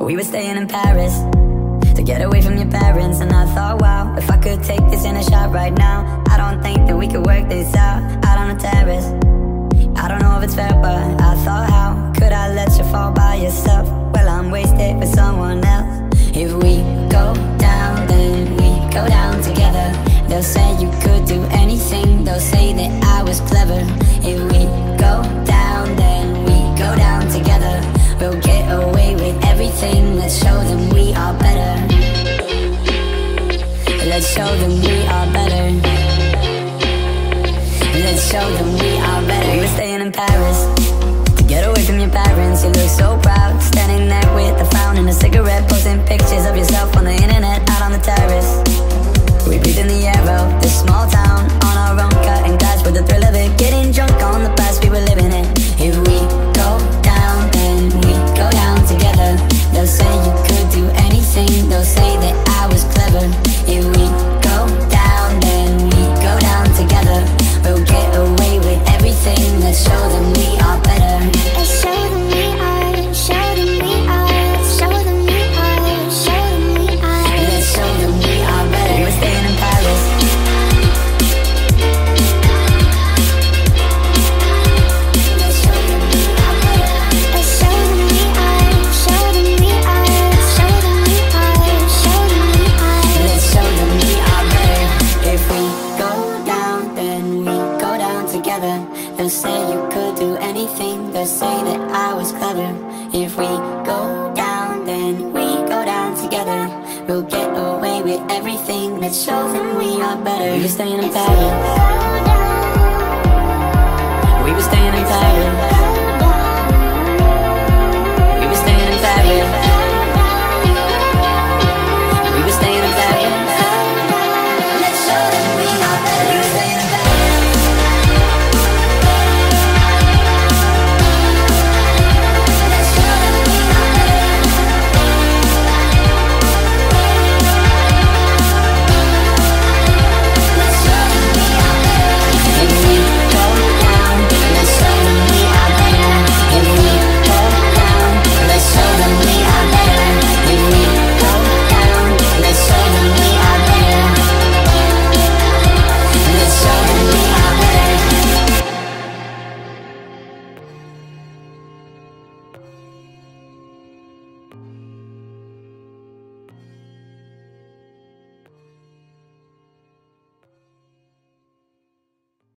We were staying in Paris To get away from your parents And I thought, wow If I could take this in a shot right now I don't think that we could work this out. Out on the terrace I don't know if it's fair but I thought how Could I let you fall by yourself? Well I'm wasted with someone else. If we go down then we go down together. They'll say you could do anything. They'll say that I was clever. If we go down then Let's show them we are better. Let's show them we are better. We were staying in Paris could do anything to say that I was clever. If we go down, then we go down together. We'll get away with everything, that shows that them we are better. We were staying in Paris. We were staying in Paris.